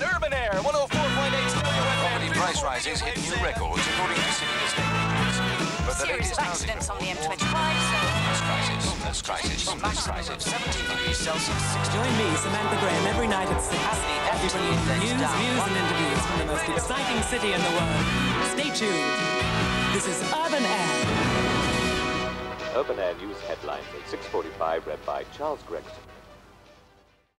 Urban Air 104.8 Property price rises hit new records according to city estate. But the latest accidents on the M25, This crisis, this crisis, this crisis. 17 degrees Celsius, Join me, Samantha Graham, every night at 6. We bring you news, views, and interviews from the most exciting city in the world. Stay tuned. This is Urban Air. Urban Air News headlines at 6.45 read by Charles Gregson.